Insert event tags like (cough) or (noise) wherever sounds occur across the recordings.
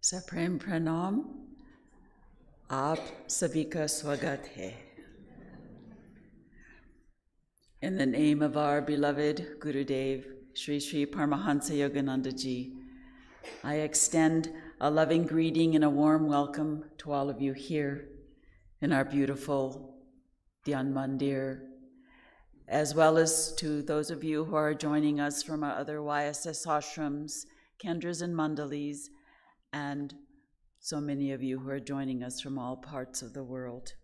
Supreme Pranam, Aap Savika Swagat hai. In the name of our beloved Guru Dev, Sri Sri Paramahansa Yogananda Ji, I extend a loving greeting and a warm welcome to all of you here in our beautiful Dhyan Mandir, as well as to those of you who are joining us from our other YSS ashrams, kendras, and mandalis, and so many of you who are joining us from all parts of the world.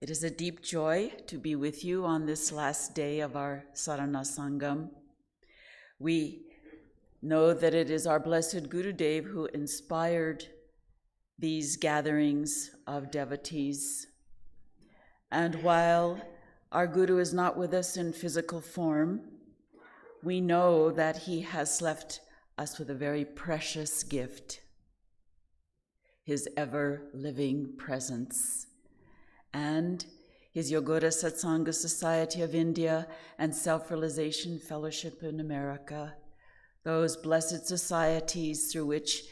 It is a deep joy to be with you on this last day of our Sharad Sangam. We know that it is our blessed Guru Dev who inspired these gatherings of devotees. And while our Guru is not with us in physical form, we know that he has left us with a very precious gift his ever living presence. And his Yogoda Satsanga Society of India and Self Realization Fellowship in America, those blessed societies through which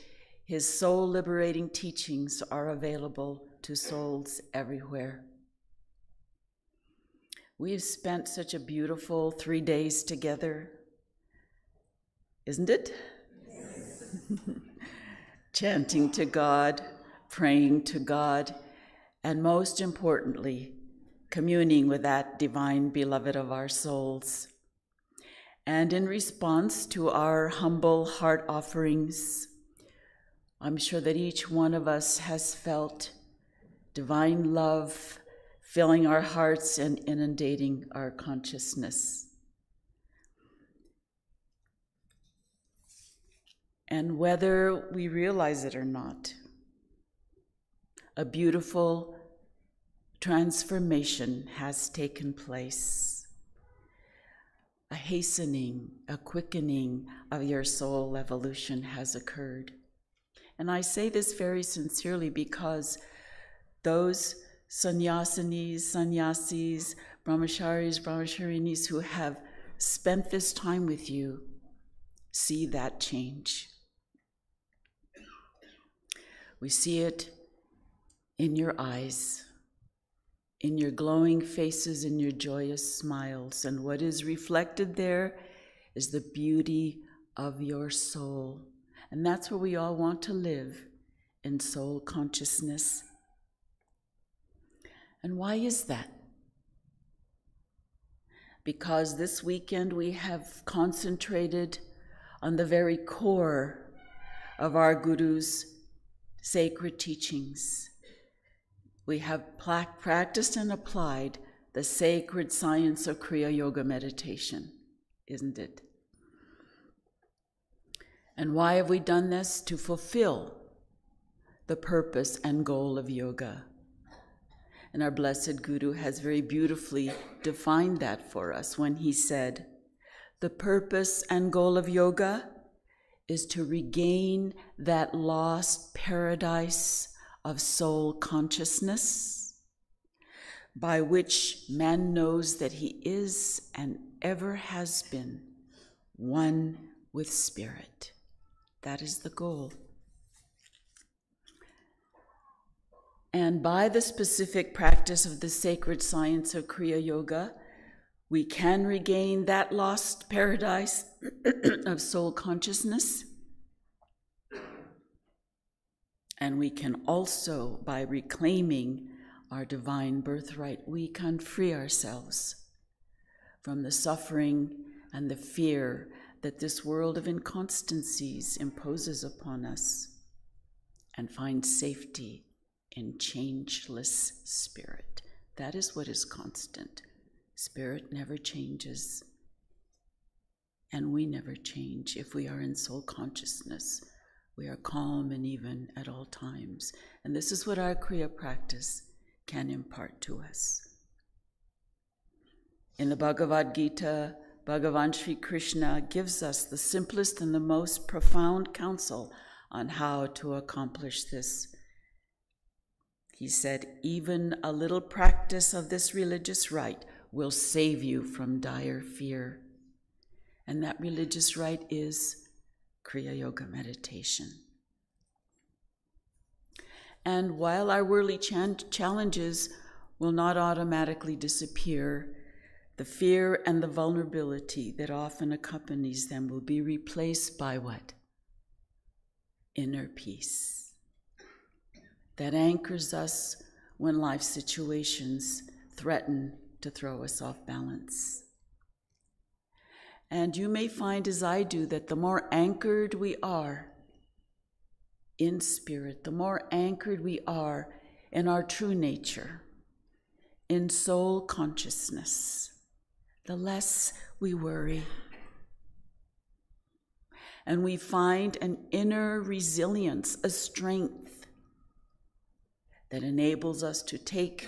his soul liberating teachings are available to souls everywhere. We've spent such a beautiful three days together, isn't it? (laughs) Chanting to God, praying to God, and most importantly, communing with that divine beloved of our souls. And in response to our humble heart offerings, I'm sure that each one of us has felt divine love filling our hearts and inundating our consciousness. And whether we realize it or not, a beautiful transformation has taken place. A hastening, a quickening of your soul evolution has occurred. And I say this very sincerely because those sannyasinis, sannyasis, brahmacharis, brahmacharinis who have spent this time with you see that change. We see it in your eyes, in your glowing faces, in your joyous smiles. And what is reflected there is the beauty of your soul. And that's where we all want to live in soul consciousness. And why is that? Because this weekend we have concentrated on the very core of our Guru's sacred teachings. We have practiced and applied the sacred science of Kriya Yoga meditation, isn't it? And why have we done this? To fulfill the purpose and goal of yoga. And our blessed Guru has very beautifully defined that for us when he said, The purpose and goal of yoga is to regain that lost paradise of soul consciousness by which man knows that he is and ever has been one with spirit. That is the goal. And by the specific practice of the sacred science of Kriya Yoga, we can regain that lost paradise (clears throat) of soul consciousness. And we can also, by reclaiming our divine birthright, we can free ourselves from the suffering and the fear that this world of inconstancies imposes upon us and find safety in changeless spirit. That is what is constant. Spirit never changes. And we never change if we are in soul consciousness. We are calm and even at all times. And this is what our Kriya practice can impart to us. In the Bhagavad Gita, Bhagavan Sri Krishna gives us the simplest and the most profound counsel on how to accomplish this. He said, Even a little practice of this religious rite will save you from dire fear. And that religious rite is Kriya Yoga meditation. And while our worldly challenges will not automatically disappear, the fear and the vulnerability that often accompanies them will be replaced by what? Inner peace that anchors us when life situations threaten to throw us off balance. And you may find, as I do, that the more anchored we are in spirit, the more anchored we are in our true nature, in soul consciousness, the less we worry. And we find an inner resilience, a strength that enables us to take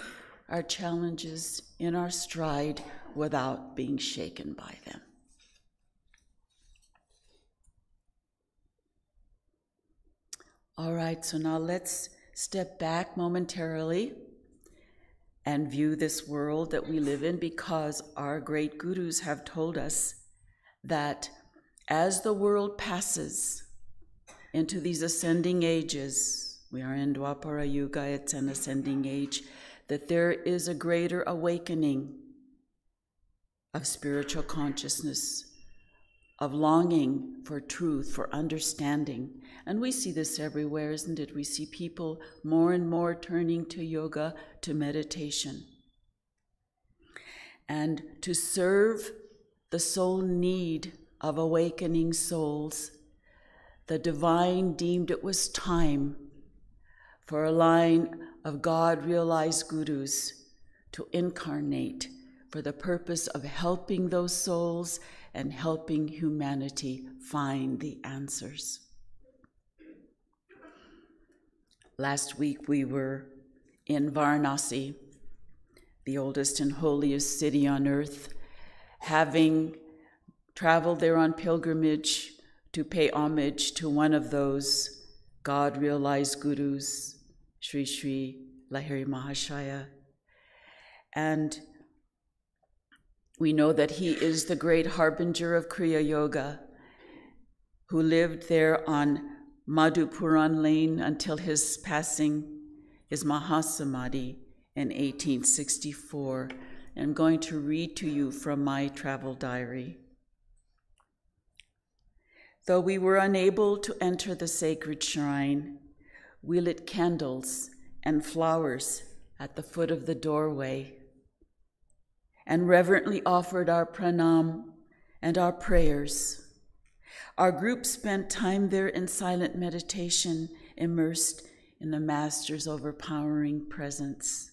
our challenges in our stride without being shaken by them. All right, so now let's step back momentarily and view this world that we live in because our great gurus have told us that as the world passes into these ascending ages, we are in Dwapara Yuga, it's an ascending age, that there is a greater awakening of spiritual consciousness, of longing for truth, for understanding. And we see this everywhere, isn't it? We see people more and more turning to yoga, to meditation. And to serve the soul need of awakening souls, the divine deemed it was time for a line of God realized gurus to incarnate for the purpose of helping those souls and helping humanity find the answers. Last week we were in Varanasi, the oldest and holiest city on earth, having traveled there on pilgrimage to pay homage to one of those God realized gurus, Sri Sri Lahiri Mahashaya. And we know that he is the great harbinger of Kriya Yoga, who lived there on Madhupuran Lane until his passing, his Mahasamadhi in 1864. I'm going to read to you from my travel diary. Though we were unable to enter the sacred shrine, we lit candles and flowers at the foot of the doorway and reverently offered our pranam and our prayers. Our group spent time there in silent meditation, immersed in the Master's overpowering presence.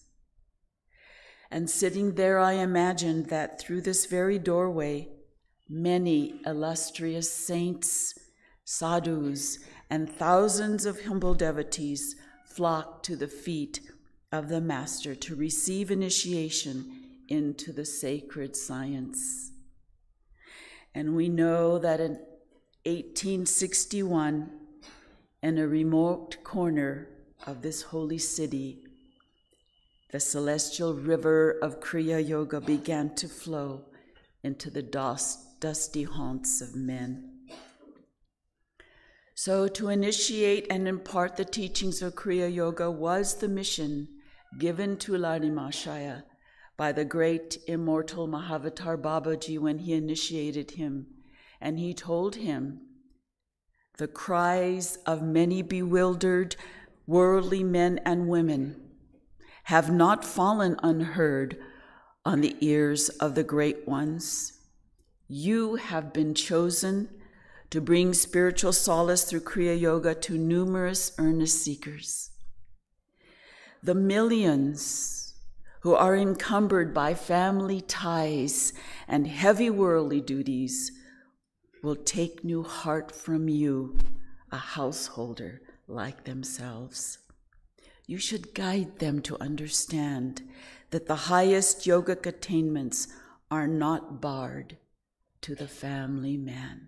And sitting there, I imagined that through this very doorway, many illustrious saints, sadhus, and thousands of humble devotees flocked to the feet of the Master to receive initiation into the sacred science. And we know that in 1861, in a remote corner of this holy city, the celestial river of Kriya Yoga began to flow into the dust, dusty haunts of men. So, to initiate and impart the teachings of Kriya Yoga was the mission given to Lahiri by the great immortal Mahavatar Babaji when he initiated him. And he told him, The cries of many bewildered worldly men and women have not fallen unheard on the ears of the great ones. You have been chosen to bring spiritual solace through Kriya Yoga to numerous earnest seekers. The millions who are encumbered by family ties and heavy worldly duties will take new heart from you, a householder like themselves. You should guide them to understand that the highest yogic attainments are not barred to the family man.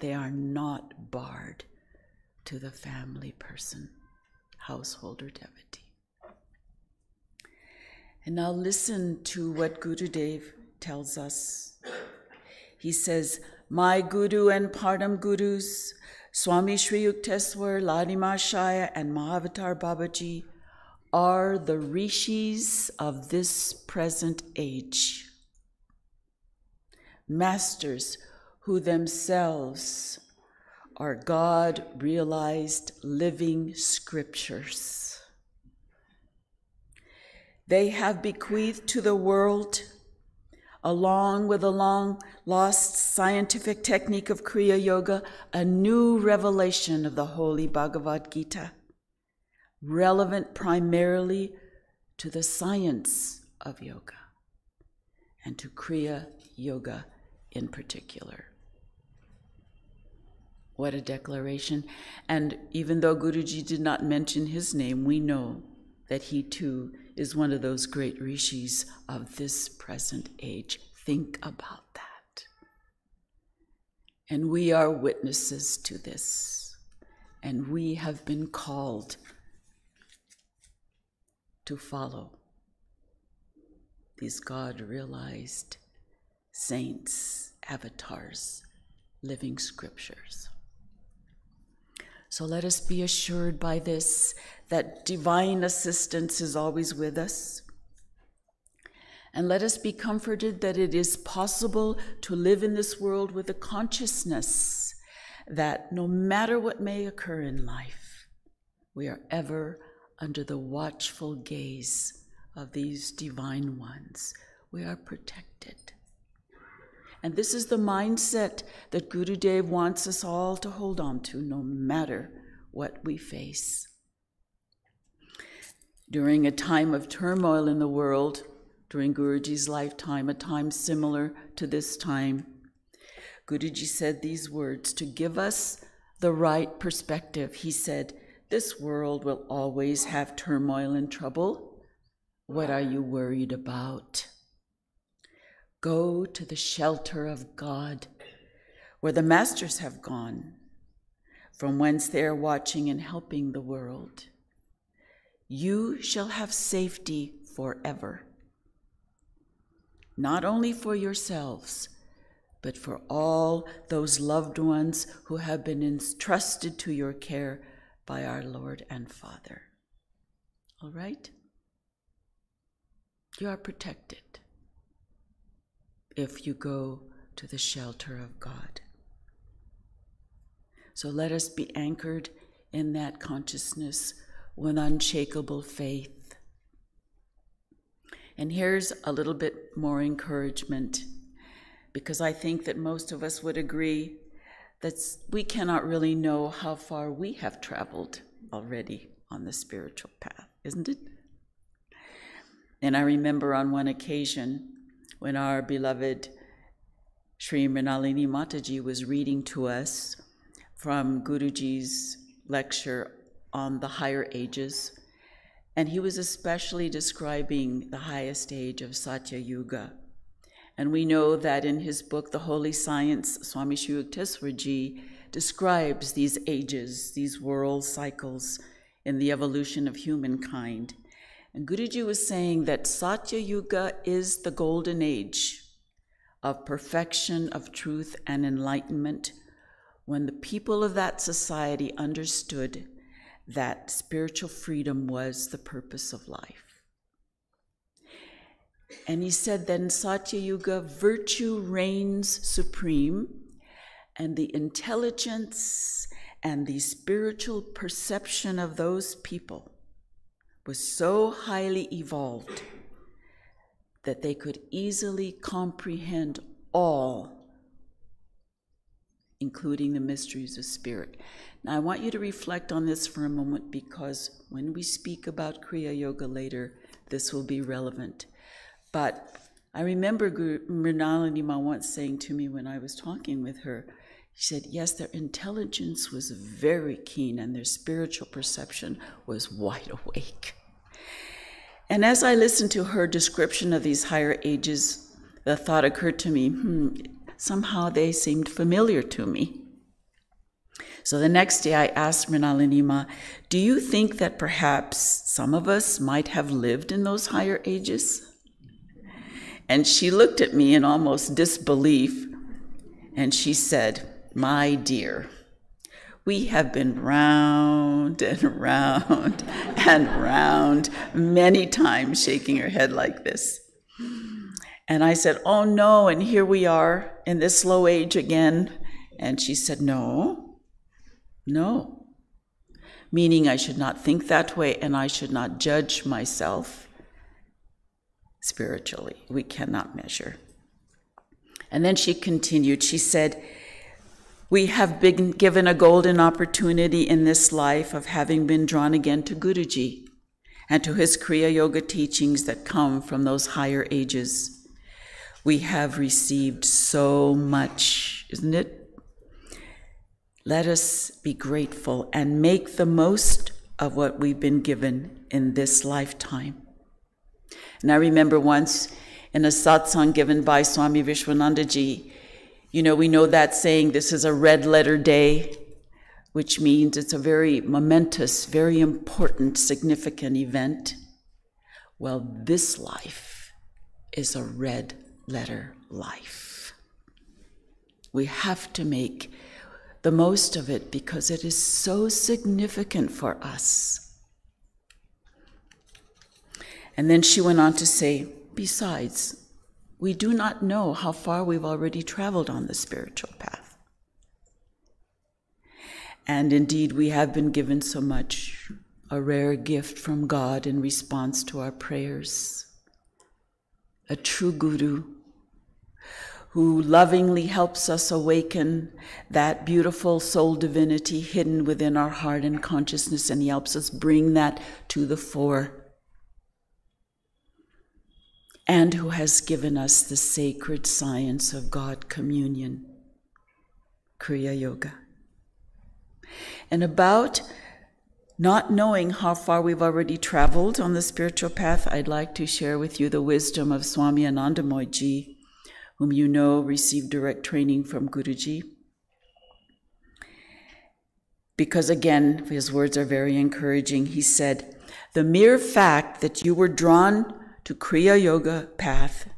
They are not barred to the family person, householder devotee. And now listen to what Gurudev tells us. He says, My Guru and Param Gurus Swami Sri Yukteswar, Lahiri Mahashaya, and Mahavatar Babaji are the rishis of this present age. Masters who themselves are God realized living scriptures. They have bequeathed to the world, along with a long lost scientific technique of Kriya Yoga, a new revelation of the Holy Bhagavad Gita, relevant primarily to the science of yoga and to Kriya Yoga in particular. What a declaration. And even though Guruji did not mention his name, we know that he too is one of those great rishis of this present age. Think about that. And we are witnesses to this. And we have been called to follow these God realized saints, avatars, living scriptures. So let us be assured by this that divine assistance is always with us. And let us be comforted that it is possible to live in this world with a consciousness that no matter what may occur in life, we are ever under the watchful gaze of these divine ones. We are protected. And this is the mindset that Guru Dev wants us all to hold on to, no matter what we face. During a time of turmoil in the world, during Guruji's lifetime, a time similar to this time, Guruji said these words to give us the right perspective. He said, This world will always have turmoil and trouble. What are you worried about? Go to the shelter of God, where the masters have gone, from whence they are watching and helping the world. You shall have safety forever, not only for yourselves, but for all those loved ones who have been entrusted to your care by our Lord and Father. All right? You are protected if you go to the shelter of God. So let us be anchored in that consciousness with unshakable faith. And here's a little bit more encouragement, because I think that most of us would agree that we cannot really know how far we have traveled already on the spiritual path, isn't it? And I remember on one occasion, when our beloved Sri Mrinalini Mataji was reading to us from Guruji's lecture on the higher ages, and he was especially describing the highest age of Satya Yuga. And we know that in his book, The Holy Science, Swami Sri Yukteswarji describes these ages, these world cycles in the evolution of humankind. And Guruji was saying that Satya Yuga is the golden age of perfection, of truth, and enlightenment when the people of that society understood that spiritual freedom was the purpose of life. And he said that in Satya Yuga, virtue reigns supreme, and the intelligence and the spiritual perception of those people was so highly evolved that they could easily comprehend all, including the mysteries of spirit. Now, I want you to reflect on this for a moment because when we speak about Kriya Yoga later, this will be relevant. But I remember Mrinalini Ma once saying to me when I was talking with her, she said, yes, their intelligence was very keen and their spiritual perception was wide awake. And as I listened to her description of these higher ages, the thought occurred to me hmm, somehow they seemed familiar to me. So the next day I asked Mrinalini Ma, Do you think that perhaps some of us might have lived in those higher ages? And she looked at me in almost disbelief and she said, My dear, We have been round and (laughs) round and round many times, shaking her head like this. And I said, Oh no, and here we are in this slow age again. And she said, No, no. Meaning I should not think that way and I should not judge myself spiritually. We cannot measure. And then she continued, she said, We have been given a golden opportunity in this life of having been drawn again to Guruji and to his Kriya Yoga teachings that come from those higher ages. We have received so much, isn't it? Let us be grateful and make the most of what we've been given in this lifetime. And I remember once in a satsang given by Swami Vishwanandaji, you know, we know that saying, this is a red letter day, which means it's a very momentous, very important, significant event. Well, this life is a red letter life. We have to make the most of it because it is so significant for us. And then she went on to say, besides, we do not know how far we've already traveled on the spiritual path. And indeed, we have been given so much, a rare gift from God in response to our prayers. A true guru who lovingly helps us awaken that beautiful soul divinity hidden within our heart and consciousness, and he helps us bring that to the fore and who has given us the sacred science of God communion, Kriya Yoga. And about not knowing how far we've already traveled on the spiritual path, I'd like to share with you the wisdom of Swami Anandamoy whom you know received direct training from Guruji. Because again, his words are very encouraging. He said, The mere fact that you were drawn to Kriya Yoga path,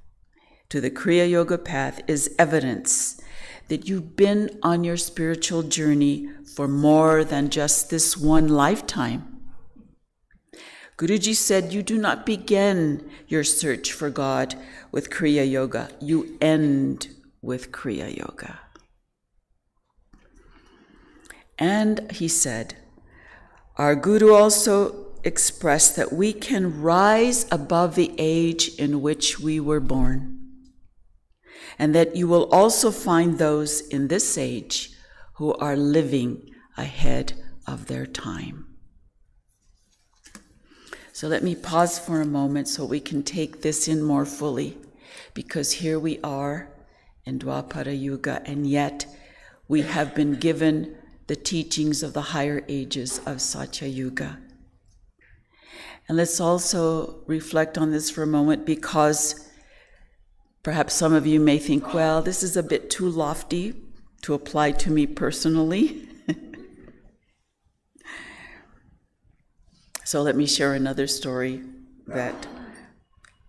to the Kriya Yoga path, is evidence that you've been on your spiritual journey for more than just this one lifetime. Guruji said, You do not begin your search for God with Kriya Yoga, you end with Kriya Yoga. And he said, Our Guru also express that we can rise above the age in which we were born, and that you will also find those in this age who are living ahead of their time. So let me pause for a moment so we can take this in more fully, because here we are in Dwapara Yuga, and yet we have been given the teachings of the higher ages of Satya Yuga. And let's also reflect on this for a moment because perhaps some of you may think, well, this is a bit too lofty to apply to me personally. (laughs) so let me share another story that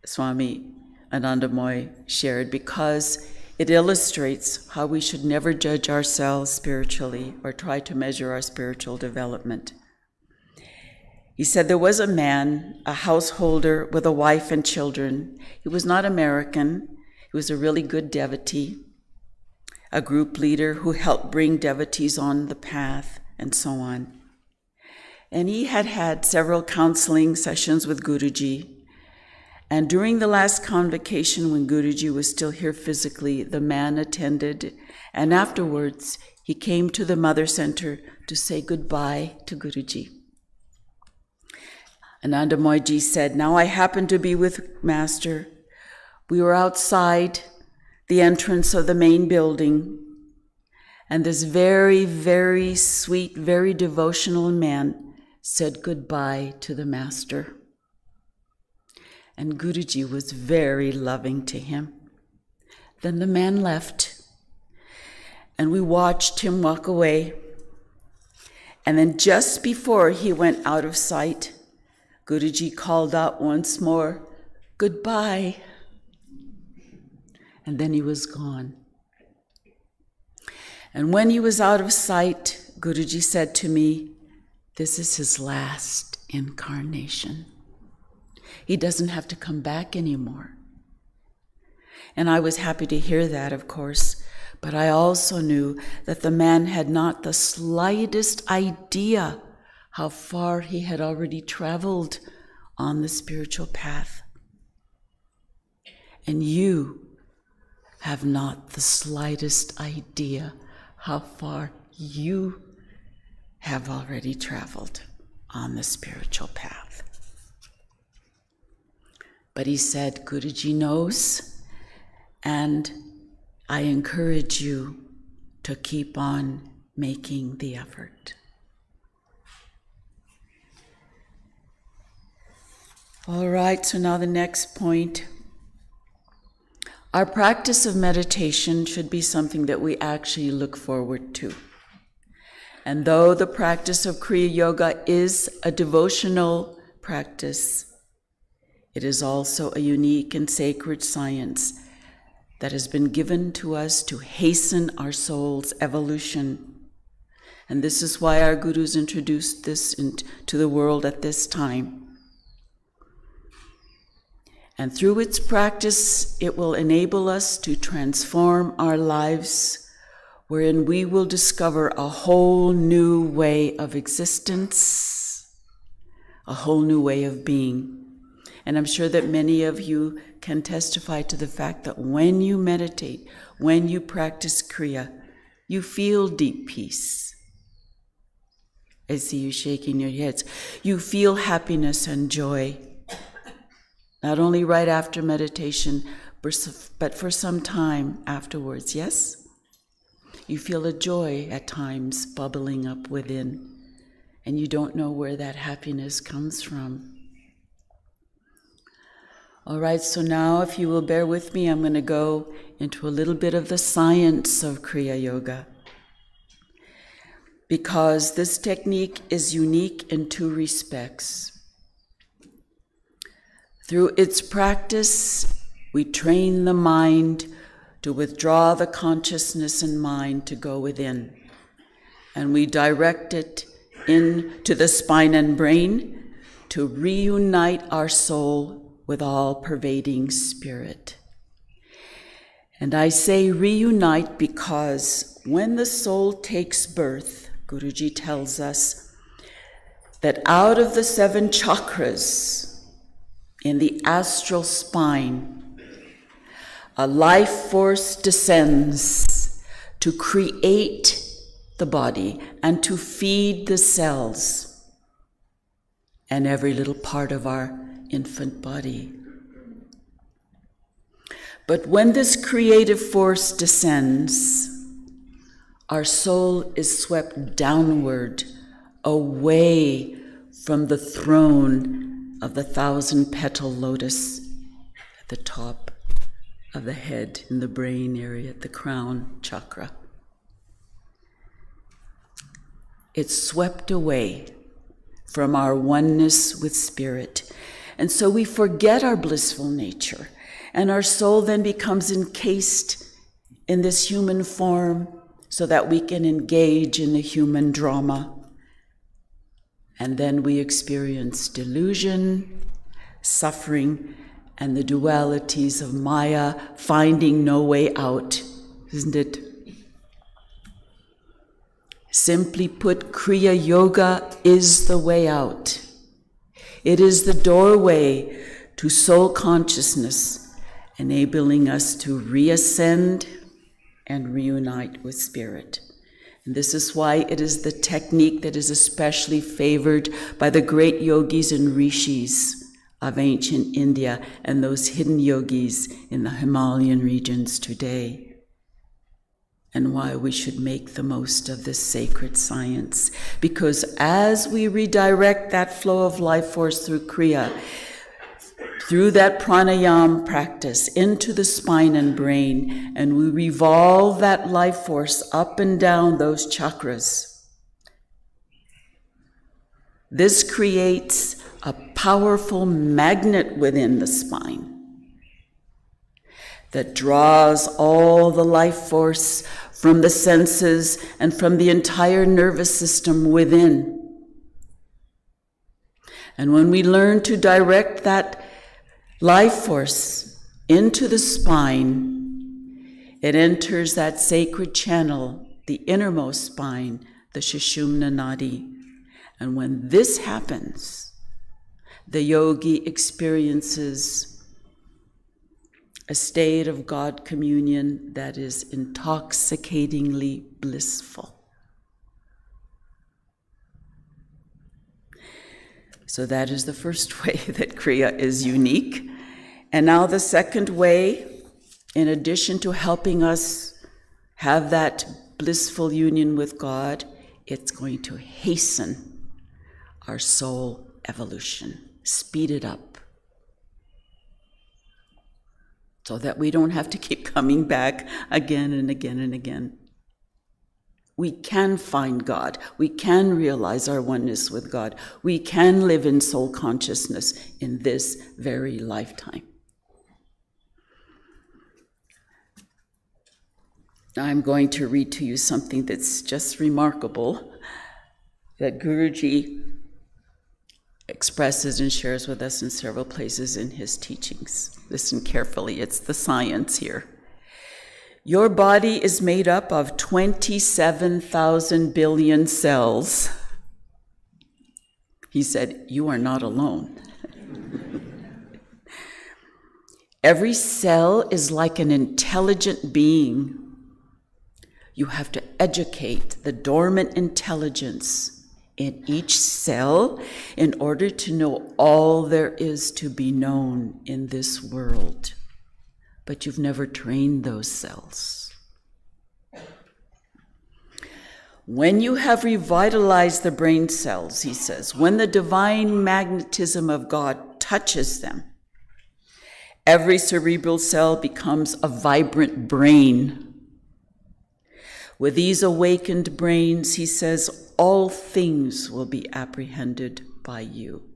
Swami Anandamoy shared because it illustrates how we should never judge ourselves spiritually or try to measure our spiritual development. He said there was a man, a householder with a wife and children. He was not American. He was a really good devotee, a group leader who helped bring devotees on the path, and so on. And he had had several counseling sessions with Guruji. And during the last convocation, when Guruji was still here physically, the man attended. And afterwards, he came to the Mother Center to say goodbye to Guruji. Anandamoyji said, Now I happened to be with Master. We were outside the entrance of the main building, and this very, very sweet, very devotional man said goodbye to the Master. And Guruji was very loving to him. Then the man left, and we watched him walk away. And then just before he went out of sight, Guruji called out once more, Goodbye. And then he was gone. And when he was out of sight, Guruji said to me, this is his last incarnation. He doesn't have to come back anymore. And I was happy to hear that, of course, but I also knew that the man had not the slightest idea how far he had already traveled on the spiritual path. And you have not the slightest idea how far you have already traveled on the spiritual path. But he said, Guruji knows, and I encourage you to keep on making the effort. All right, so now the next point. Our practice of meditation should be something that we actually look forward to. And though the practice of Kriya Yoga is a devotional practice, it is also a unique and sacred science that has been given to us to hasten our soul's evolution. And this is why our gurus introduced this into the world at this time. And through its practice, it will enable us to transform our lives wherein we will discover a whole new way of existence, a whole new way of being. And I'm sure that many of you can testify to the fact that when you meditate, when you practice Kriya, you feel deep peace. I see you shaking your heads. You feel happiness and joy, not only right after meditation, but for some time afterwards, yes? You feel a joy at times bubbling up within, and you don't know where that happiness comes from. All right, so now, if you will bear with me, I'm going to go into a little bit of the science of Kriya Yoga. Because this technique is unique in two respects. Through its practice, we train the mind to withdraw the consciousness and mind to go within. And we direct it into the spine and brain to reunite our soul with all pervading spirit. And I say reunite because when the soul takes birth, Guruji tells us that out of the seven chakras in the astral spine, a life force descends to create the body and to feed the cells and every little part of our infant body. But when this creative force descends, our soul is swept downward, away from the throne of the thousand petal lotus at the top of the head in the brain area, the crown chakra. It's swept away from our oneness with spirit. And so we forget our blissful nature, and our soul then becomes encased in this human form so that we can engage in the human drama. And then we experience delusion, suffering, and the dualities of Maya finding no way out, isn't it? Simply put, Kriya Yoga is the way out. It is the doorway to soul consciousness, enabling us to reascend and reunite with spirit. And this is why it is the technique that is especially favored by the great yogis and rishis of ancient India and those hidden yogis in the Himalayan regions today, and why we should make the most of this sacred science. Because as we redirect that flow of life force through Kriya, through that pranayam practice into the spine and brain, and we revolve that life force up and down those chakras. This creates a powerful magnet within the spine that draws all the life force from the senses and from the entire nervous system within. And when we learn to direct that life force into the spine, it enters that sacred channel, the innermost spine, the Sushumna Nadi. And when this happens, the yogi experiences a state of God communion that is intoxicatingly blissful. So, that is the first (laughs) way that Kriya is unique. And now, the second way, in addition to helping us have that blissful union with God, it's going to hasten our soul evolution, speed it up. So that we don't have to keep (laughs) coming back again and again and again. We can find God. We can realize our oneness with God. We can live in soul consciousness in this very lifetime. I'm going to read to you something that's just remarkable that Guruji expresses and shares with us in several places in his teachings. Listen carefully, it's the science here. Your body is made up of 27,000 billion cells. He said, You are not alone. (laughs) Every cell is like an intelligent being you have to educate the dormant intelligence in each cell in order to know all there is to be known in this world. But you've never trained those cells. When you have revitalized the brain cells, he says, when the divine magnetism of God touches them, every cerebral cell becomes a vibrant brain with these awakened brains, he says, all things will be apprehended by you.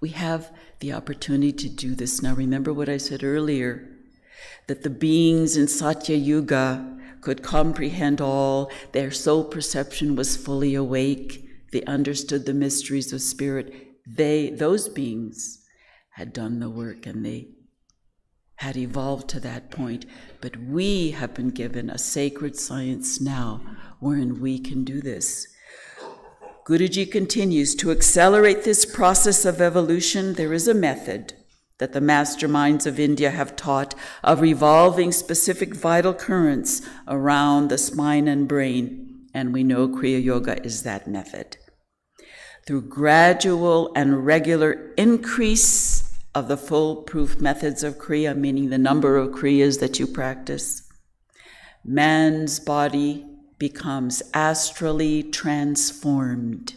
We have the opportunity to do this now. Remember what I said earlier that the beings in Satya Yuga could comprehend all, their soul perception was fully awake, they understood the mysteries of spirit. They, those beings, had done the work and they had evolved to that point, but we have been given a sacred science now wherein we can do this. Guruji continues to accelerate this process of evolution. There is a method that the masterminds of India have taught of revolving specific vital currents around the spine and brain, and we know Kriya Yoga is that method. Through gradual and regular increase of the foolproof methods of Kriya, meaning the number of Kriyas that you practice, man's body becomes astrally transformed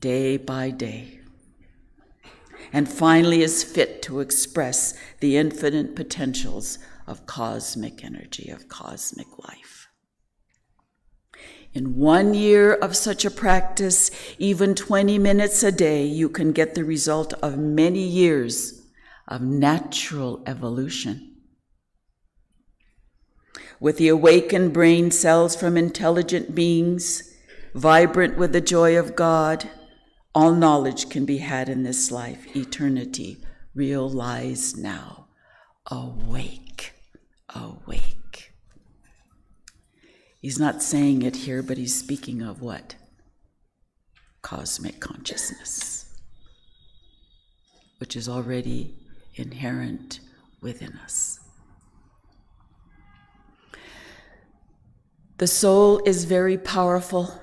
day by day, and finally is fit to express the infinite potentials of cosmic energy, of cosmic life. In one year of such a practice, even 20 minutes a day, you can get the result of many years of natural evolution. With the awakened brain cells from intelligent beings, vibrant with the joy of God, all knowledge can be had in this life. Eternity realized now. Awake, awake. He's not saying it here, but he's speaking of what? Cosmic consciousness, which is already inherent within us. The soul is very powerful,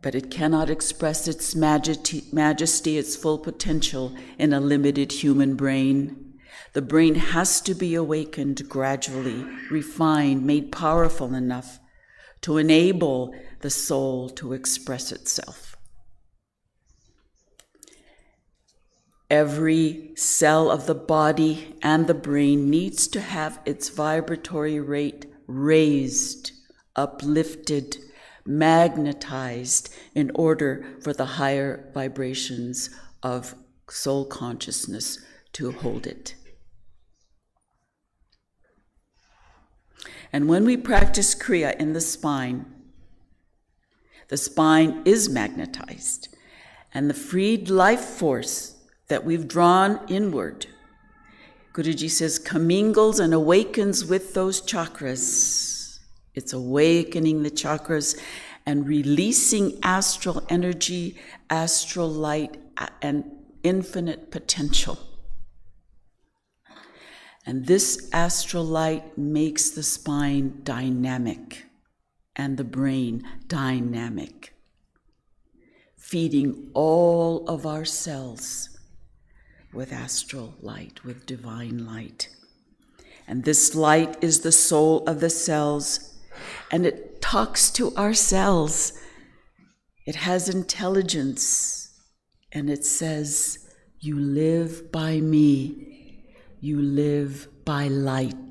but it cannot express its majesty, majesty, its full potential in a limited human brain. The brain has to be awakened gradually, refined, made powerful enough to enable the soul to express itself. Every cell of the body and the brain needs to have its vibratory rate raised, uplifted, magnetized in order for the higher vibrations of soul consciousness to hold it. And when we practice Kriya in the spine, the spine is magnetized, and the freed life force that we've drawn inward, Guruji says, commingles and awakens with those chakras. It's awakening the chakras and releasing astral energy, astral light, and infinite potential. And this astral light makes the spine dynamic and the brain dynamic, feeding all of our cells with astral light, with divine light. And this light is the soul of the cells, and it talks to our cells. It has intelligence, and it says, You live by me, you live by light.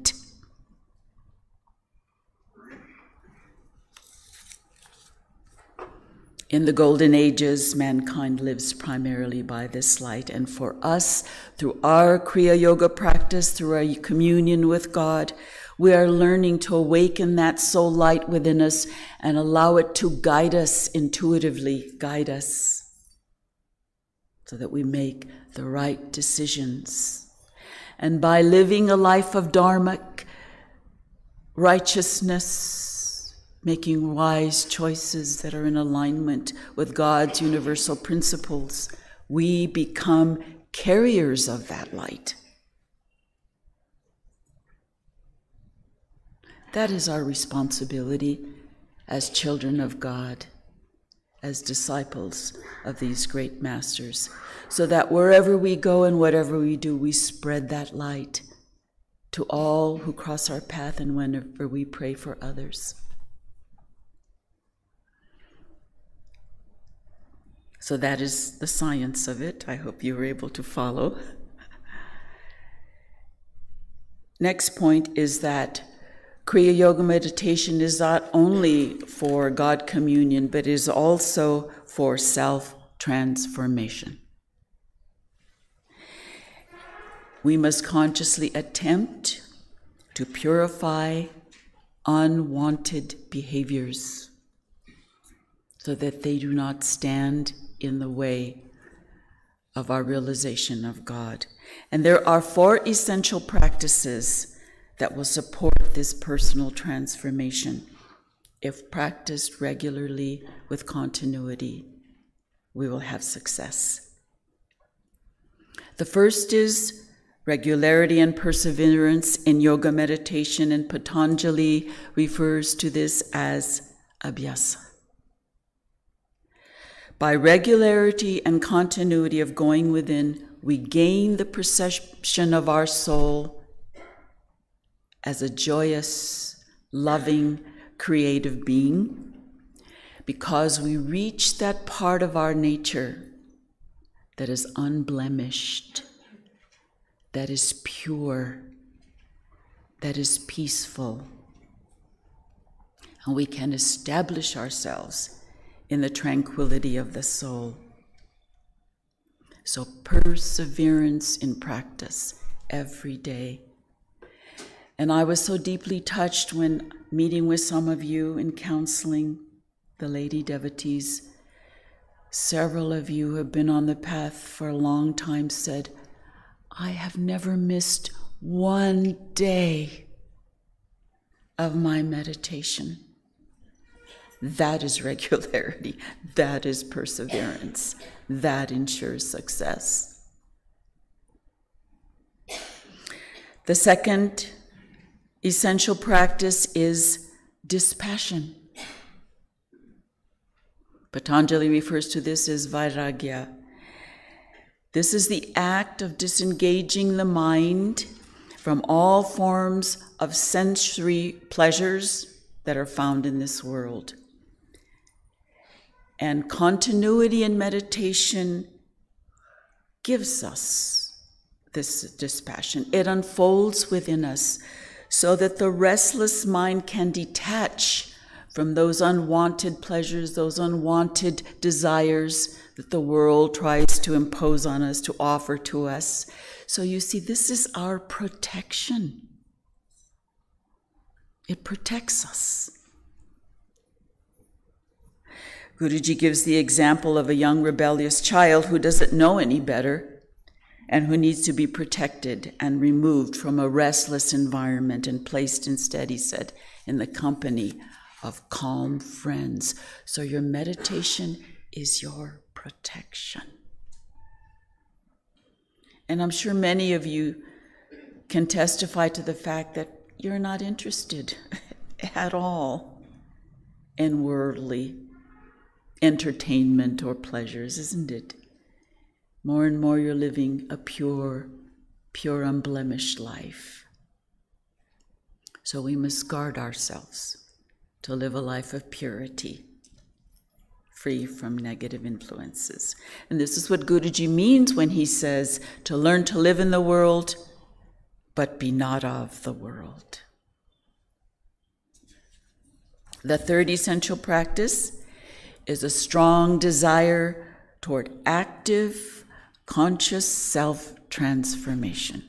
In the golden ages, mankind lives primarily by this light. And for us, through our Kriya Yoga practice, through our communion with God, we are learning to awaken that soul light within us and allow it to guide us intuitively, guide us, so that we make the right decisions. And by living a life of dharmic righteousness, making wise choices that are in alignment with God's universal principles, we become carriers of that light. That is our responsibility as children of God, as disciples of these great masters, so that wherever we go and whatever we do, we spread that light to all who cross our path and whenever we pray for others. So that is the science of it. I hope you were able to follow. Next point is that Kriya Yoga meditation is not only for God communion, but is also for self transformation. We must consciously attempt to purify unwanted behaviors so that they do not stand in the way of our realization of God. And there are four essential practices that will support this personal transformation. If practiced regularly with continuity, we will have success. The first is regularity and perseverance in yoga meditation, and Patanjali refers to this as abhyasa. By regularity and continuity of going within, we gain the perception of our soul as a joyous, loving, creative being because we reach that part of our nature that is unblemished, that is pure, that is peaceful. And we can establish ourselves in the tranquility of the soul. So, perseverance in practice every day. And I was so deeply touched when meeting with some of you in counseling the lady devotees. Several of you who have been on the path for a long time said, I have never missed one day of my meditation. That is regularity. (laughs) That is perseverance. That ensures success. The second essential practice is dispassion. Patanjali refers to this as vairagya. This is the act of disengaging the mind from all forms of sensory pleasures that are found in this world. And continuity in meditation gives us this dispassion. It unfolds within us so that the restless mind can detach from those unwanted pleasures, those unwanted desires that the world tries to impose on us, to offer to us. So you see, this is our protection. It protects us. Guruji gives the example of a young rebellious child who doesn't know any better and who needs to be protected and removed from a restless environment and placed instead, he said, in the company of calm friends. So your meditation is your protection. And I'm sure many of you can testify to the fact that you're not interested (laughs) at all in worldly entertainment or pleasures, isn't it? More and more you're living a pure, pure, unblemished life. So we must guard ourselves to live a life of purity, free from negative influences. And this is what Guruji means when he says to learn to live in the world, but be not of the world. The third essential practice is a strong desire toward active, conscious self transformation.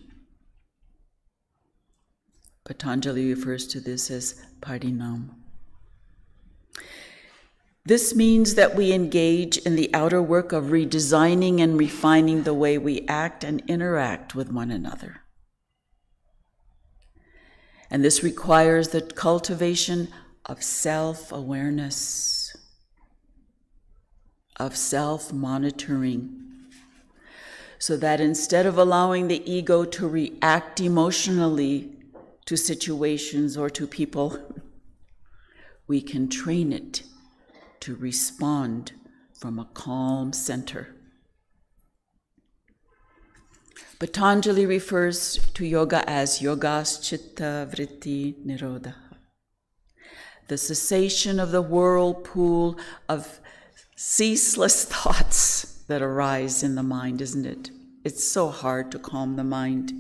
Patanjali refers to this as parinam. This means that we engage in the outer work of redesigning and refining the way we act and interact with one another. And this requires the cultivation of self awareness, of self monitoring, so that instead of allowing the ego to react emotionally to situations or to people, (laughs) we can train it to respond from a calm center. Patanjali refers to yoga as yogas chitta vritti nirodha, the cessation of the whirlpool of ceaseless (laughs) thoughts that arise in the mind, isn't it? It's so hard to calm the mind.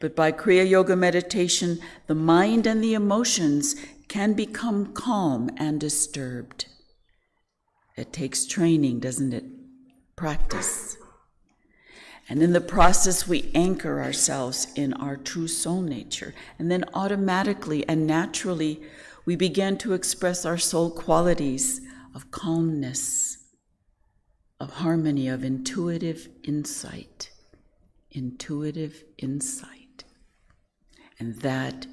But by Kriya Yoga meditation, the mind and the emotions can become calm and disturbed. It takes training, doesn't it? Practice. And in the process, we anchor ourselves in our true soul nature. And then automatically and naturally, we begin to express our soul qualities of calmness, of harmony, of intuitive insight. Intuitive insight. And that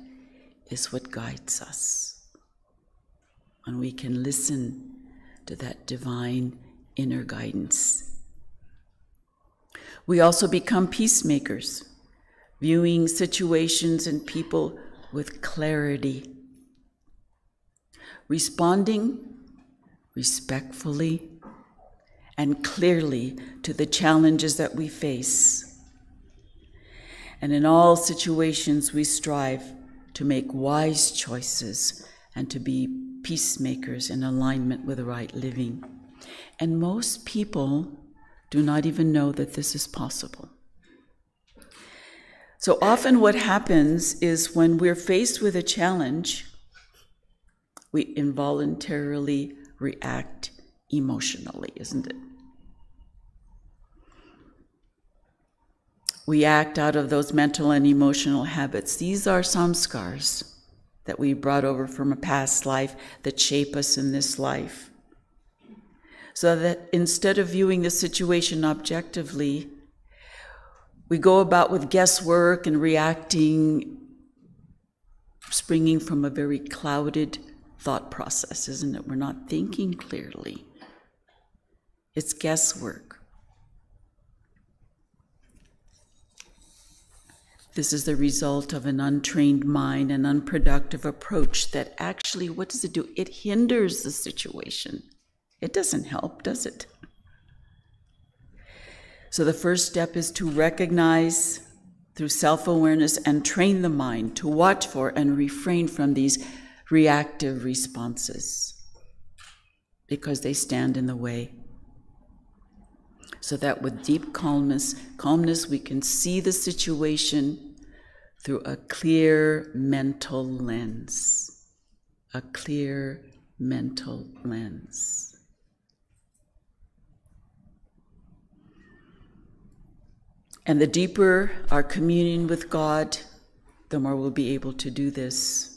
is what guides us. And we can listen to that divine inner guidance. We also become peacemakers, viewing situations and people with clarity, responding respectfully and clearly to the challenges that we face. And in all situations, we strive to make wise choices and to be peacemakers in alignment with right living. And most people do not even know that this is possible. So often, what happens is when we're faced with a challenge, we involuntarily react emotionally, isn't it? We act out of those mental and emotional habits. These are samskars that we brought over from a past life that shape us in this life. So that instead of viewing the situation objectively, we go about with guesswork and reacting, springing from a very clouded thought process, isn't it? We're not thinking clearly. It's guesswork. This is the result of an untrained mind, an unproductive approach that actually, what does it do? It hinders the situation. It doesn't help, does it? So the first step is to recognize through self awareness and train the mind to watch for and refrain from these reactive responses because they stand in the way. So that with deep calmness, calmness we can see the situation through a clear mental lens, a clear mental lens. And the deeper our communion with God, the more we'll be able to do this.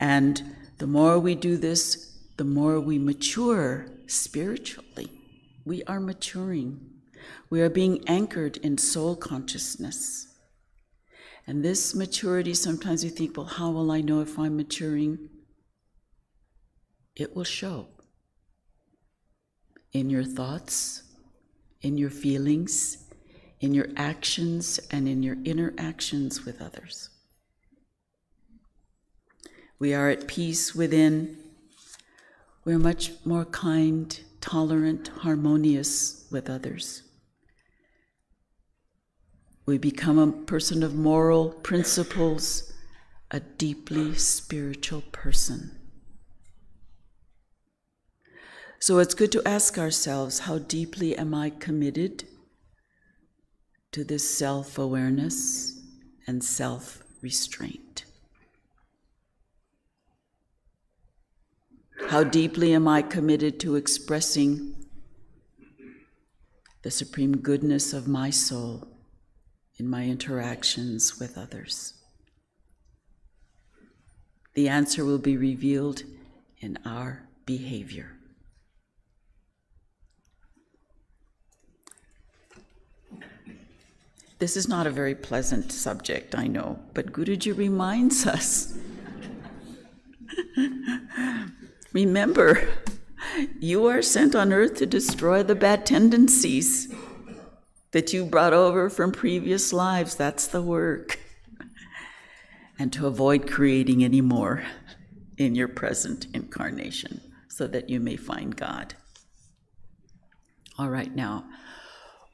And the more we do this, the more we mature spiritually. We are maturing. We are being anchored in soul consciousness. And this maturity, sometimes we think, well, how will I know if I'm maturing? It will show in your thoughts, in your feelings, in your actions, and in your interactions with others. We are at peace within. We're much more kind, tolerant, harmonious with others. We become a person of moral principles, a deeply spiritual person. So it's good to ask ourselves how deeply am I committed to this self awareness and self restraint? How deeply am I committed to expressing the supreme goodness of my soul in my interactions with others? The answer will be revealed in our behavior. This is not a very pleasant subject, I know, but Guruji reminds (laughs) us. Remember, you are sent on earth to destroy the bad tendencies that you brought over from previous lives. That's the work. And to avoid creating any more in your present incarnation so that you may find God. All right, now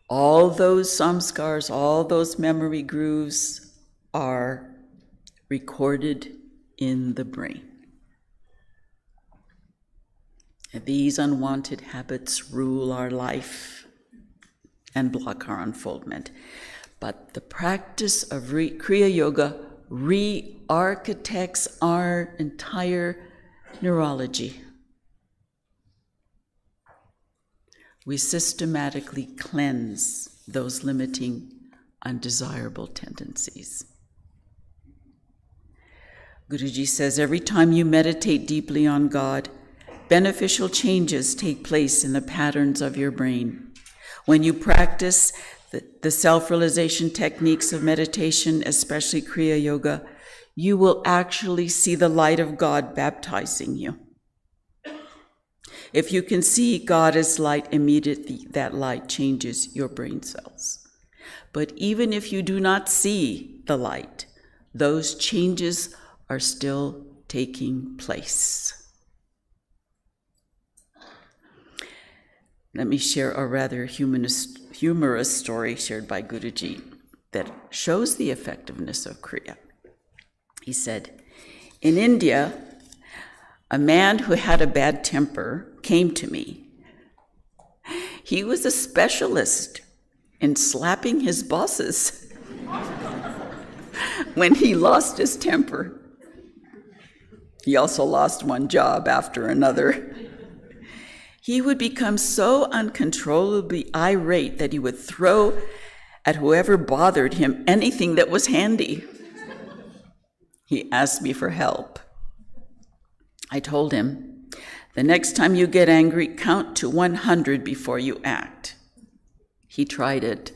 all those samskars, all those memory grooves are recorded in the brain. And these unwanted habits rule our life and block our unfoldment. But the practice of re- Kriya Yoga re architects our entire neurology. we systematically cleanse those limiting, undesirable tendencies. Guruji says every time you meditate deeply on God, beneficial changes take place in the patterns of your brain. When you practice the, the self realization techniques of meditation, especially Kriya Yoga, you will actually see the light of God baptizing you. If you can see God as light, immediately that light changes your brain cells. But even if you do not see the light, those changes are still taking place. Let me share a rather humanist, humorous story shared by Guruji that shows the effectiveness of Kriya. He said, In India, a man who had a bad temper came to me. He was a specialist in slapping his bosses (laughs) when he lost his temper. He also lost one job after another. He would become so uncontrollably irate that he would throw at whoever bothered him anything that was handy. He asked me for help. I told him, the next time you get angry, count to 100 before you act. He tried it,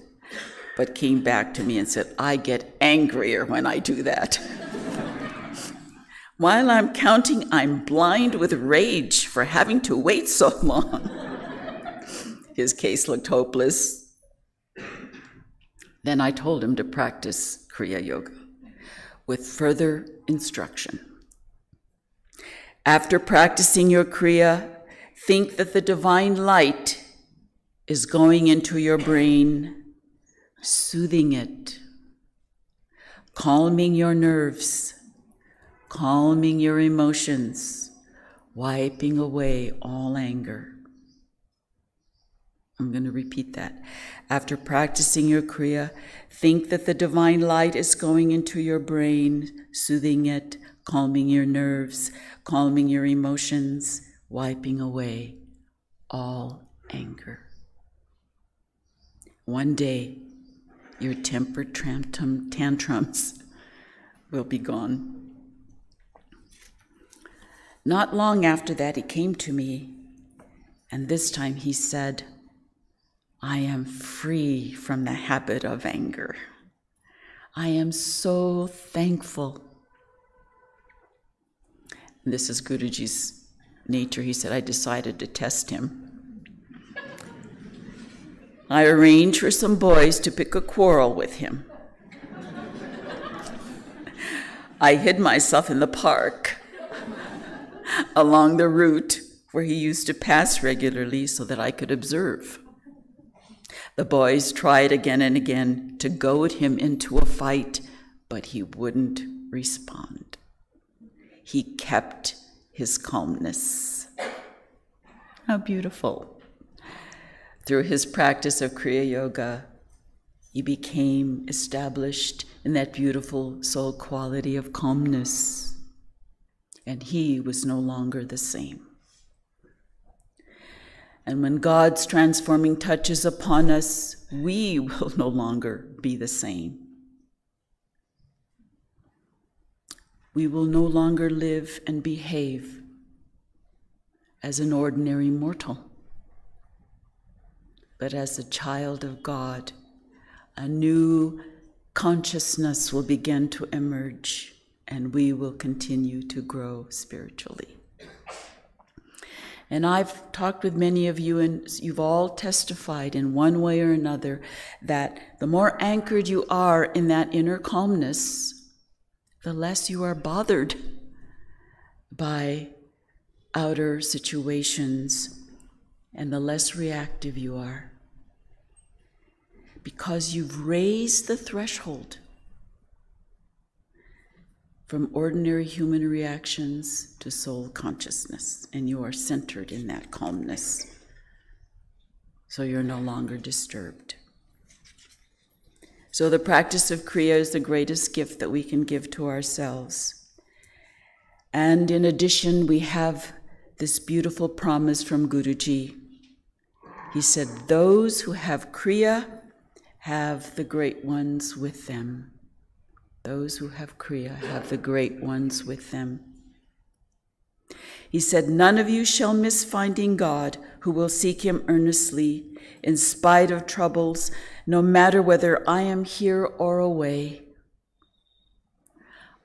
but came back to me and said, I get angrier when I do that. (laughs) While I'm counting, I'm blind with rage for having to wait so (laughs) long. His case looked hopeless. Then I told him to practice Kriya Yoga with further instruction. After practicing your Kriya, think that the divine light is going into your brain, soothing it, calming your nerves, calming your emotions, wiping away all anger. I'm going to repeat that. After practicing your Kriya, think that the divine light is going into your brain, soothing it, calming your nerves, calming your emotions, wiping away all anger. One day, your temper tantrums (laughs) will be gone. Not long after that, he came to me, and this time he said, I am free from the habit of anger. I am so thankful. This is Guruji's nature. He said, I decided to test him. I arranged for some boys to pick a quarrel with him. I hid myself in the park along the route where he used to pass regularly so that I could observe. The boys tried again and again to goad him into a fight, but he wouldn't respond. He kept his calmness. How beautiful. Through his practice of Kriya Yoga, he became established in that beautiful soul quality of calmness, and he was no longer the same. And when God's transforming touch is upon us, we (laughs) will no longer be the same. We will no longer live and behave as an ordinary mortal, but as a child of God. A new consciousness will begin to emerge, and we will continue to grow spiritually. And I've talked with many of you, and you've all testified in one way or another that the more anchored you are in that inner calmness, the less you are bothered by outer situations and the less reactive you are. Because you've raised the threshold from ordinary human reactions to soul consciousness, and you are centered in that calmness. So you're no longer disturbed. So, the practice of Kriya is the greatest gift that we can give to ourselves. And in addition, we have this beautiful promise from Guruji. He said, Those who have Kriya have the great ones with them. Those who have Kriya have the great ones with them. He said, None of you shall miss finding God who will seek him earnestly, in spite of troubles, no matter whether I am here or away.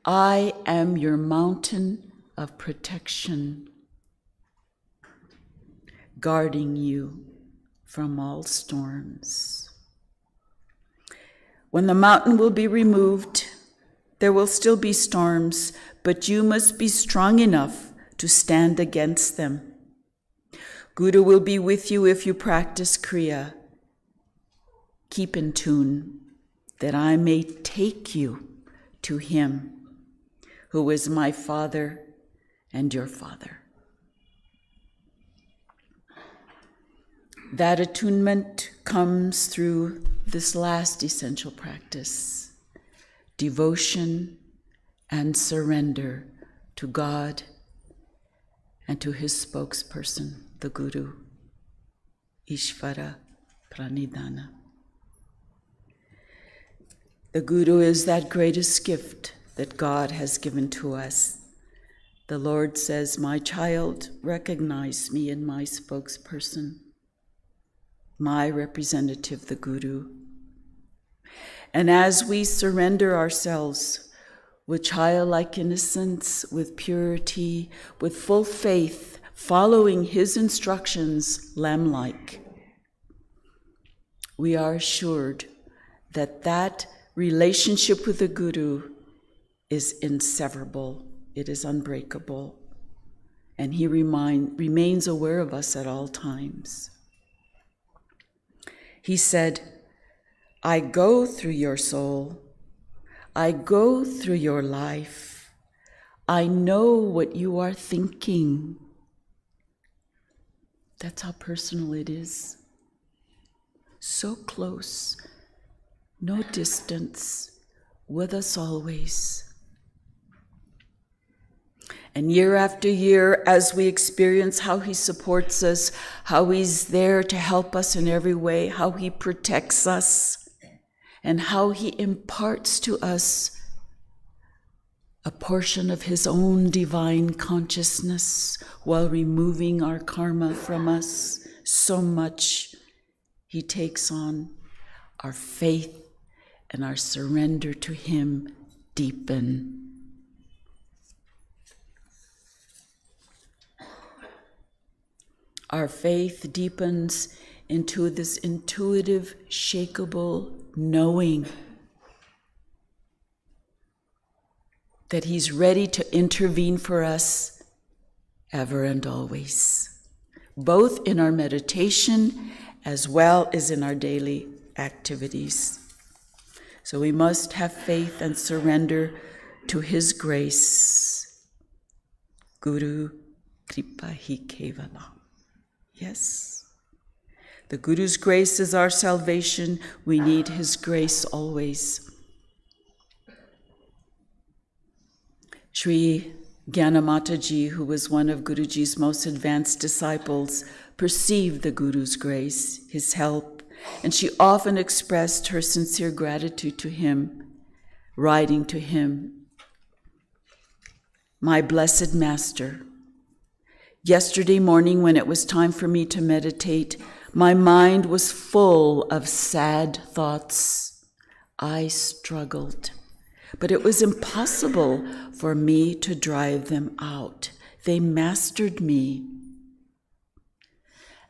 I am your mountain of protection, guarding you from all storms. When the mountain will be removed, there will still be storms, but you must be strong enough to stand against them. Guru will be with you if you practice Kriya. Keep in tune that I may take you to Him who is my Father and your Father. That attunement comes through this last essential practice devotion and surrender to God and to his spokesperson, the Guru, Ishvara Pranidhana. The Guru is that greatest gift that God has given to us. The Lord says, My child, recognize me in my spokesperson, my representative, the Guru. And as we surrender ourselves with childlike innocence, with purity, with full faith, following his instructions lamb like, we are assured that that relationship with the Guru is inseverable, it is unbreakable, and he remind, remains aware of us at all times. He said, I go through your soul. I go through your life. I know what you are thinking. That's how personal it is. So close, no distance, with us always. And year after year, as we experience how He supports us, how He's there to help us in every way, how He protects us, and how He imparts to us a portion of His own divine consciousness while removing our karma from us, so much He takes on our faith and our surrender to Him deepen. Our faith deepens into this intuitive, shakable knowing that He's ready to intervene for us ever and always, both in our meditation as well as in our daily activities. So we must have faith and surrender to His grace. Guru Kripa Hi Kevala. Yes. The Guru's grace is our salvation. We need his grace always. Sri Gyanamataji, who was one of Guruji's most advanced disciples, perceived the Guru's grace, his help, and she often expressed her sincere gratitude to him, writing to him, My blessed Master, Yesterday morning, when it was time for me to meditate, my mind was full of sad thoughts. I struggled, but it was impossible for me to drive them out. They mastered me.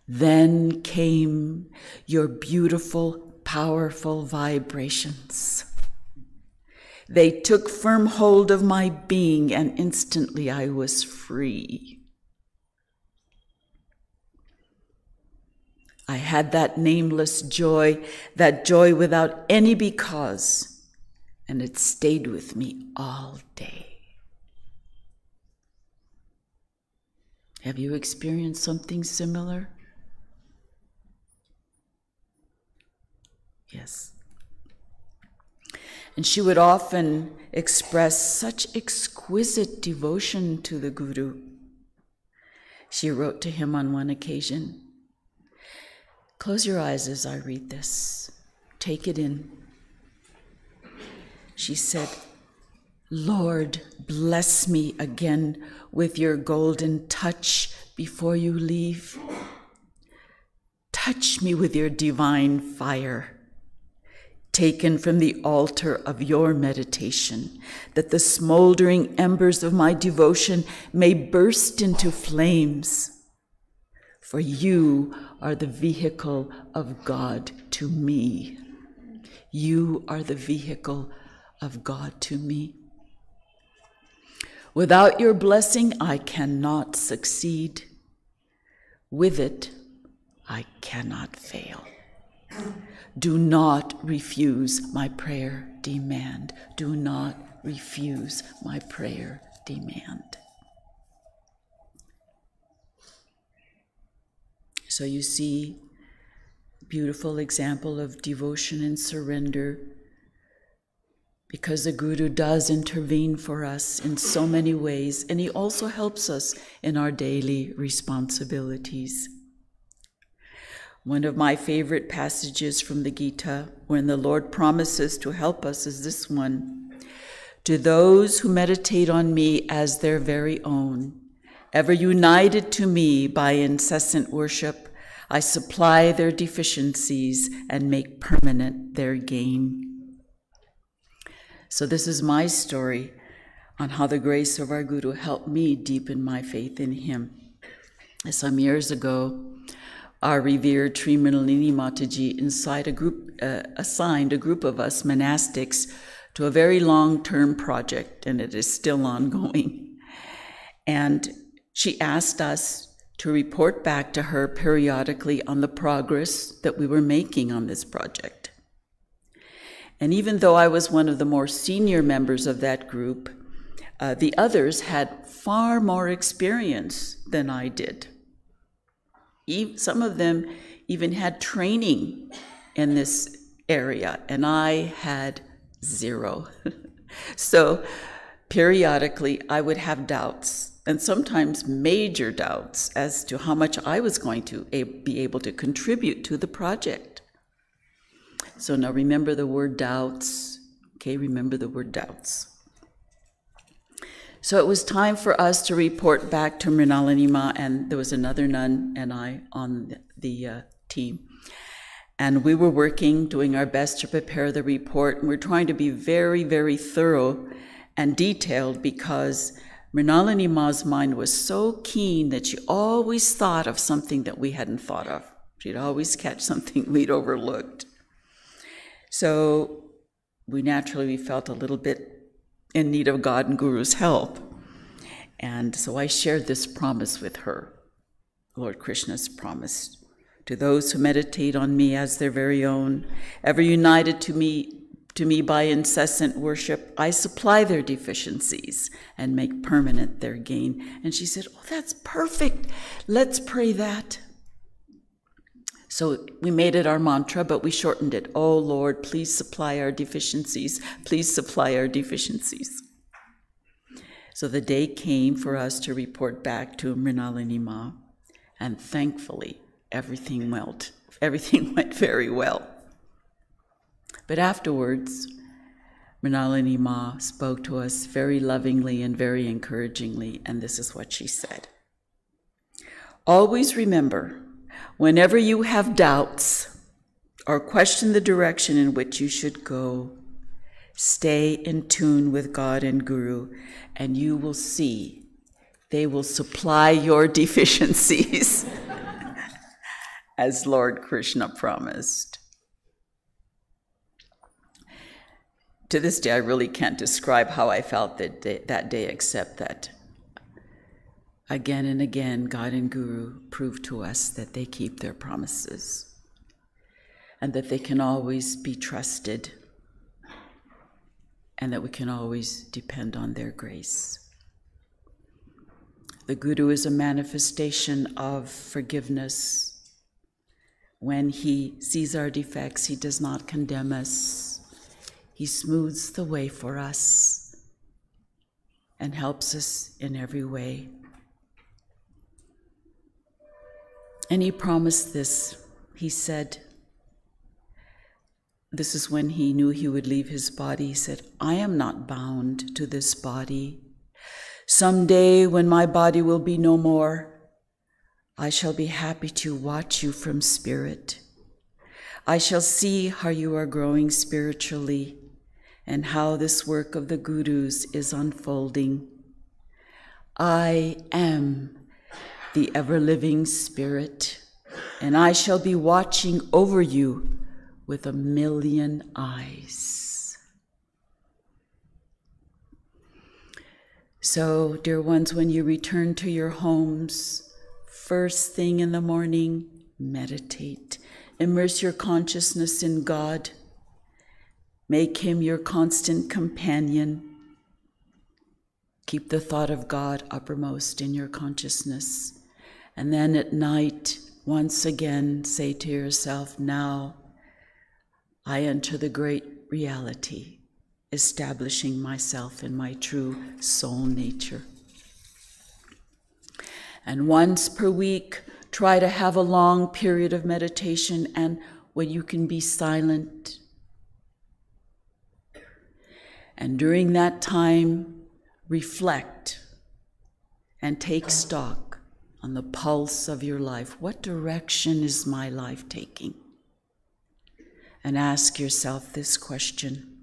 Then came your beautiful, powerful vibrations. They took firm hold of my being, and instantly I was free. I had that nameless joy, that joy without any because, and it stayed with me all day. Have you experienced something similar? Yes. And she would often express such exquisite devotion to the Guru. She wrote to him on one occasion Close your eyes as I read this. Take it in. She said, Lord, bless me again with your golden touch before you leave. Touch me with your divine fire, taken from the altar of your meditation, that the smoldering embers of my devotion may burst into flames for you are the vehicle of God to me. You are the vehicle of God to me. Without your blessing, I cannot succeed. With it, I cannot fail. Do not refuse my prayer demand. Do not refuse my prayer demand. So you see beautiful example of devotion and surrender because the Guru does intervene for us in so many ways, and he also helps us in our daily responsibilities. One of my favorite passages from the Gita, when the Lord promises to help us, is this one To those who meditate on me as their very own, ever united to me by incessant worship, I supply their deficiencies and make permanent their gain. So, this is my story on how the grace of our Guru helped me deepen my faith in him. Some years ago, our revered Sri Mataji inside a group, uh, assigned a group of us monastics to a very long term project, and it is still ongoing. And she asked us to report back to her periodically on the progress that we were making on this project. And even though I was one of the more senior members of that group, uh, the others had far more experience than I did. some of them even had training in this area, and I had zero. (laughs) so periodically, I would have doubts and sometimes major doubts as to how much I was going to be able to contribute to the project. So now remember the word doubts. Okay, remember the word doubts. So it was time for us to report back to Mrinalini and there was another nun and I on the uh, team. And we were working, doing our best to prepare the report. And we're trying to be very, very thorough and detailed because Mrinalini Ma's mind was so keen that she always thought of something that we hadn't thought of. She'd always catch something (laughs) we'd overlooked. So we naturally felt a little bit in need of God and Guru's help. And so I shared this promise with her. Lord Krishna's promise to those who meditate on me as their very own, ever united to me to me by incessant worship, I supply their deficiencies and make permanent their gain. And she said, Oh, that's perfect. Let's pray that. So we made it our mantra, but we shortened it. Oh Lord, please supply our deficiencies. Please supply our deficiencies. So the day came for us to report back to Mrinalini Ma, and thankfully everything went everything (laughs) went very well. But afterwards, Mrinalini Ma spoke to us very lovingly and very encouragingly, and this is what she said. Always remember Whenever you have doubts or question the direction in which you should go, stay in tune with God and Guru, and you will see they will supply your (laughs) deficiencies, (laughs) as Lord Krishna promised. To this day, I really can't describe how I felt that day, that day except that Again and again, God and Guru prove to us that they keep their promises and that they can always be trusted and that we can always depend on their grace. The Guru is a manifestation of forgiveness. When he sees our defects, he does not condemn us. He smooths the way for us and helps us in every way. And he promised this. He said, This is when he knew he would leave his body. He said, I am not bound to this body. Someday, when my body will be no more, I shall be happy to watch you from spirit. I shall see how you are growing spiritually and how this work of the gurus is unfolding. I am the ever living Spirit, and I shall be watching over you with a million eyes. So, dear ones, when you return to your homes, first thing in the morning, meditate. Immerse your consciousness in God. Make him your constant companion. Keep the thought of God uppermost in your consciousness. And then at night, once again, say to yourself, Now I enter the great reality, establishing myself in my true soul nature. And once per week, try to have a long period of meditation and when you can be silent. And during that time, reflect and take stock on the pulse of your life. What direction is my life taking? And ask yourself this question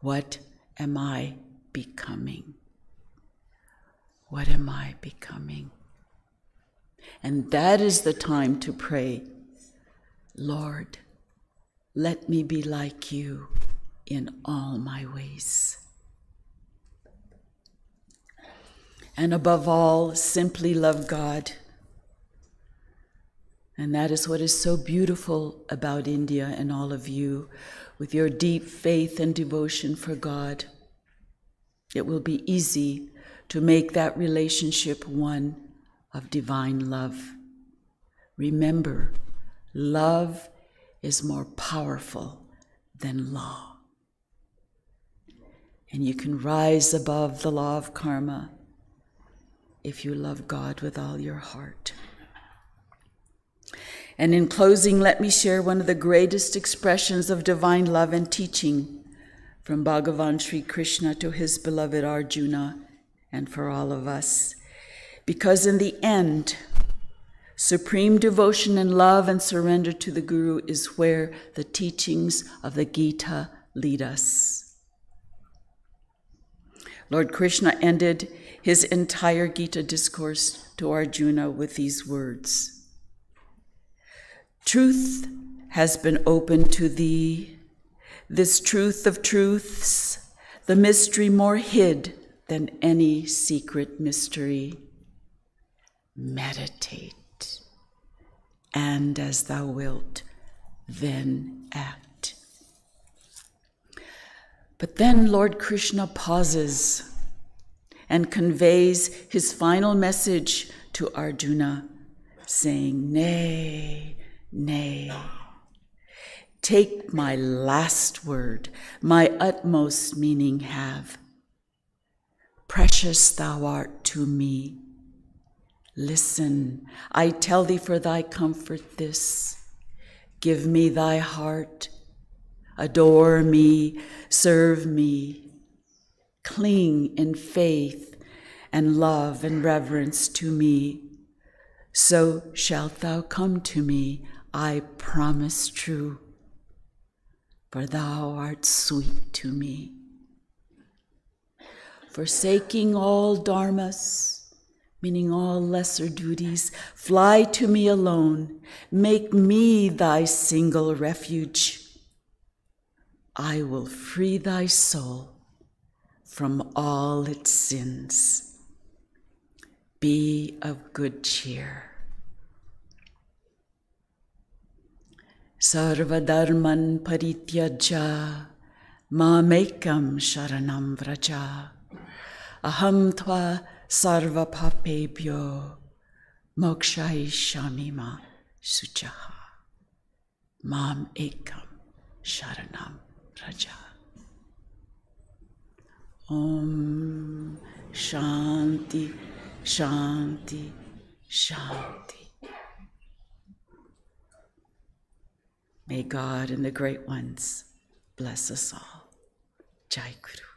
What am I becoming? What am I becoming? And that is the time to pray, Lord, let me be like you in all my ways. and above all, simply love God. And that is what is so beautiful about India and all of you, with your deep faith and devotion for God. It will be easy to make that relationship one of divine love. Remember, love is more powerful than law. And you can rise above the law of karma if you love God with all your heart. And in closing, let me share one of the greatest expressions of divine love and teaching from Bhagavan Sri Krishna to his beloved Arjuna and for all of us. Because in the end, supreme devotion and love and surrender to the Guru is where the teachings of the Gita lead us. Lord Krishna ended his entire Gita discourse to Arjuna with these words Truth has been opened to thee, this truth of truths, the mystery more hid than any secret mystery. Meditate, and as thou wilt, then act. But then Lord Krishna pauses and conveys his final message to Arjuna, saying, Nay, Nay, take my last word, my utmost meaning have. Precious thou art to me. Listen, I tell thee for thy comfort this. Give me thy heart, adore me, serve me, cling in faith and love and reverence to me. So shalt thou come to me I promise true, for thou art sweet to me. Forsaking all dharmas, meaning all lesser duties, fly to me alone, make me thy single refuge. I will free thy soul from all its sins. Be of good cheer. Sarvadharman parityaja mamekam sharanam vraja aham tva sarva papebhyo mokshayishami ma suchaha mam ekam sharanam vraja Om Shanti Shanti Shanti May God and the great ones bless us all. Jai Guru.